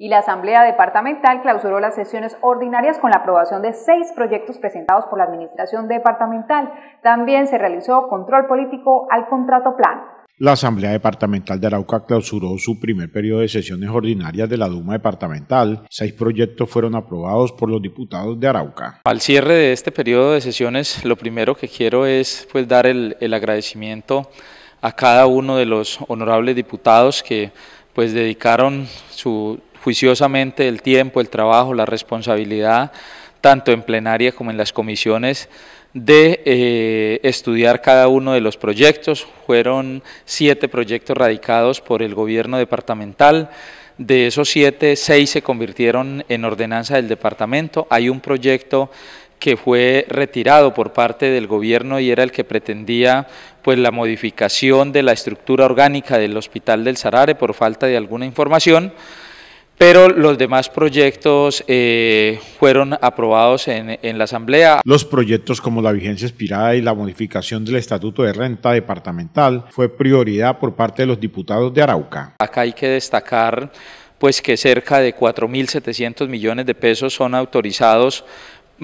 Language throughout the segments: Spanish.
y la Asamblea Departamental clausuró las sesiones ordinarias con la aprobación de seis proyectos presentados por la Administración Departamental. También se realizó control político al contrato plan. La Asamblea Departamental de Arauca clausuró su primer periodo de sesiones ordinarias de la Duma Departamental. Seis proyectos fueron aprobados por los diputados de Arauca. Al cierre de este periodo de sesiones, lo primero que quiero es pues, dar el, el agradecimiento a cada uno de los honorables diputados que pues dedicaron su juiciosamente el tiempo, el trabajo, la responsabilidad, tanto en plenaria como en las comisiones, de eh, estudiar cada uno de los proyectos. Fueron siete proyectos radicados por el gobierno departamental. De esos siete, seis se convirtieron en ordenanza del departamento. Hay un proyecto que fue retirado por parte del gobierno y era el que pretendía pues la modificación de la estructura orgánica del Hospital del Sarare por falta de alguna información pero los demás proyectos eh, fueron aprobados en, en, la Asamblea. Los proyectos como la vigencia expirada y la modificación del Estatuto de Renta Departamental fue prioridad por parte de los diputados de Arauca. Acá hay que destacar pues que cerca de 4.700 millones de pesos son autorizados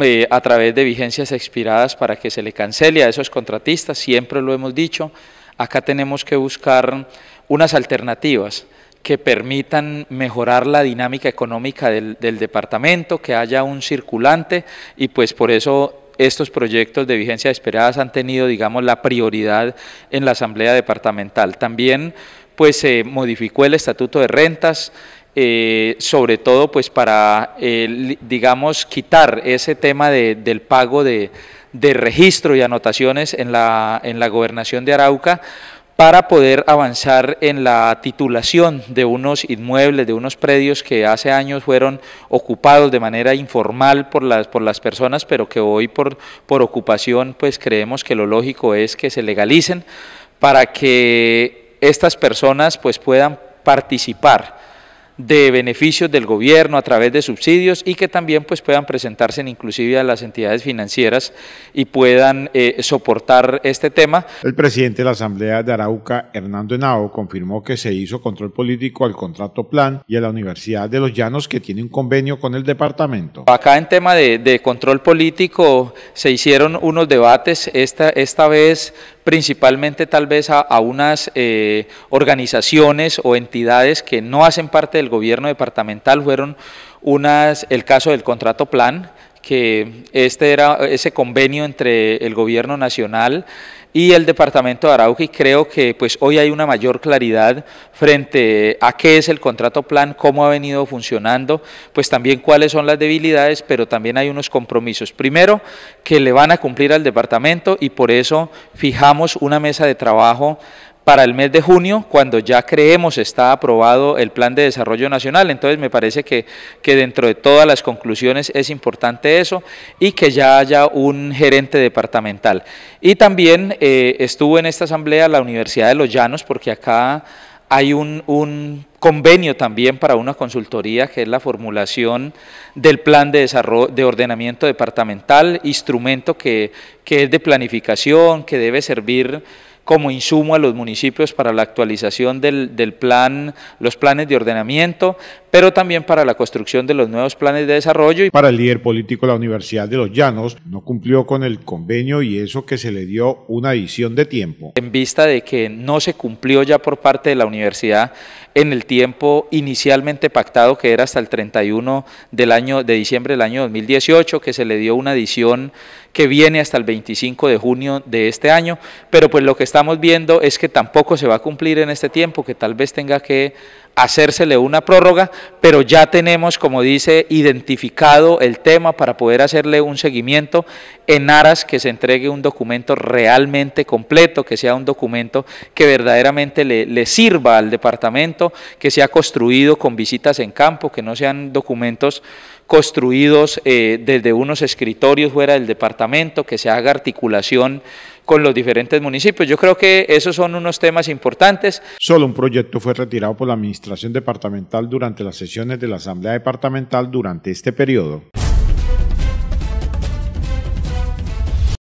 eh, a través de vigencias expiradas para que se le cancele a esos contratistas, siempre lo hemos dicho, acá tenemos que buscar unas alternativas que permitan mejorar la dinámica económica del, departamento, que haya un circulante y pues por eso estos proyectos de vigencia esperadas han tenido, digamos, la prioridad en la Asamblea Departamental. También, pues, se modificó el Estatuto de Rentas, eh, sobre todo, pues, para, digamos, quitar ese tema del pago de, de registro y anotaciones en la, en la gobernación de Arauca, para poder avanzar en la titulación de unos inmuebles, de unos predios que hace años fueron ocupados de manera informal por las, por las personas, pero que hoy por, por ocupación pues creemos que lo lógico es que se legalicen para que estas personas pues puedan participar de beneficios del gobierno a través de subsidios y que también pues puedan presentarse inclusive a las entidades financieras y puedan eh, soportar este tema. El presidente de la Asamblea de Arauca, Hernando Henao, confirmó que se hizo control político al contrato plan y a la Universidad de los Llanos que tiene un convenio con el departamento. Acá en tema de, de control político se hicieron unos debates, esta, esta vez principalmente tal vez a, unas eh, organizaciones o entidades que no hacen parte del gobierno departamental, fueron unas, el caso del contrato plan, que este era ese convenio entre el gobierno nacional y el departamento de Arauca y creo que pues hoy hay una mayor claridad frente a qué es el contrato plan, cómo ha venido funcionando, pues también cuáles son las debilidades, pero también hay unos compromisos. Primero, que le van a cumplir al departamento y por eso fijamos una mesa de trabajo para el mes de junio, cuando ya creemos está aprobado el Plan de Desarrollo Nacional. Entonces me parece que, que dentro de todas las conclusiones es importante eso y que ya haya un gerente departamental. Y también eh, estuvo en esta asamblea la Universidad de Los Llanos, porque acá hay un, un, convenio también para una consultoría que es la formulación del plan de desarrollo de ordenamiento departamental, instrumento que, que es de planificación, que debe servir como insumo a los municipios para la actualización del, del, plan, los planes de ordenamiento, pero también para la construcción de los nuevos planes de desarrollo. Para el líder político de la Universidad de los Llanos, no cumplió con el convenio y eso que se le dio una adición de tiempo. En vista de que no se cumplió ya por parte de la universidad en el tiempo inicialmente pactado, que era hasta el 31 del año, de diciembre del año 2018, que se le dio una adición que viene hasta el 25 de junio de este año, pero pues lo que estamos viendo es que tampoco se va a cumplir en este tiempo, que tal vez tenga que hacérsele una prórroga, pero ya tenemos, como dice, identificado el tema para poder hacerle un seguimiento en aras que se entregue un documento realmente completo, que sea un documento que verdaderamente le, le sirva al departamento, que sea construido con visitas en campo, que no sean documentos construidos eh, desde unos escritorios fuera del departamento, que se haga articulación con los diferentes municipios. Yo creo que esos son unos temas importantes. Solo un proyecto fue retirado por la Administración Departamental durante las sesiones de la Asamblea Departamental durante este periodo.